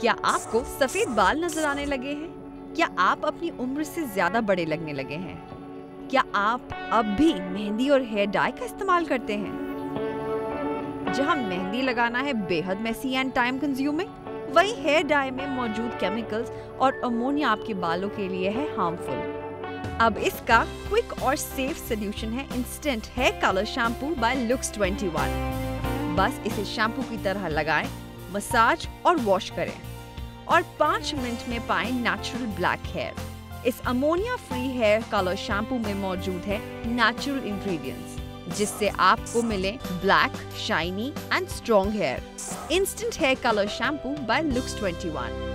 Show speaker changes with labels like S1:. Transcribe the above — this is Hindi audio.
S1: क्या आपको सफ़ेद बाल नज़र आने लगे हैं? क्या आप अपनी उम्र से ज़्यादा बड़े लगने लगे हैं? क्या आप अब भी मेहंदी और हेयर डाई का इस्तेमाल करते हैं? जहाँ मेहंदी लगाना है बेहद मेसी एंड टाइम कंज्यूमिंग वही हेयर डाई में मौजूद केमिकल्स और अमोनिया आपके बालों के लिए है हार्मफुल अब इसका क्विक और सेफ़ सोल्यूशन है instant hair colour shampoo by Looks 21 बस इसे शैम्पू की तरह लगाएँ, मसाज और वॉश करें। और पाँच मिनट में पाए नेचुरल ब्लैक हेयर इस ammonia free hair colour shampoo में मौजूद है नेचुरल इंग्रेडिएंट्स जिससे आपको मिले black shiny and strong hair instant hair colour shampoo by Looks 21